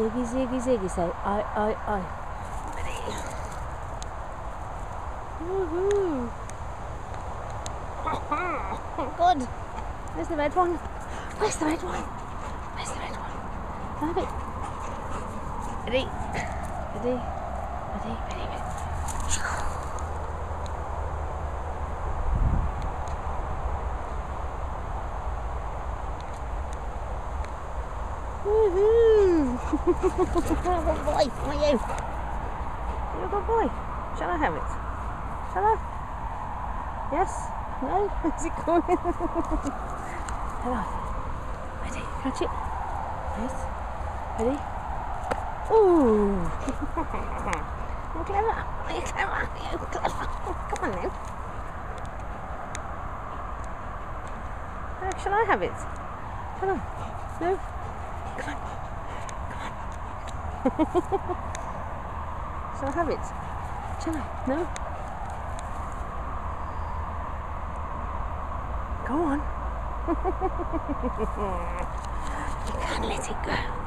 Ziggy, ziggy, ziggy. Say, I, I, I. Woohoo! Good. Where's the red one? Where's the red one? Where's the red one? Have it. Ready? Ready? Ready? Ready? Ready? Woohoo! Good boy, are you? You're a good boy. Shall I have it? Shall I? Yes? No? Is it coming? Hello. Ready? Catch it? Yes? Ready? Ooh! You're clever. Are you clever? Are. You're clever. Come on then. Uh, shall I have it? Shall I? No? Come on. Come on. shall I have it? Shall I? No? Go on. you can't let it go.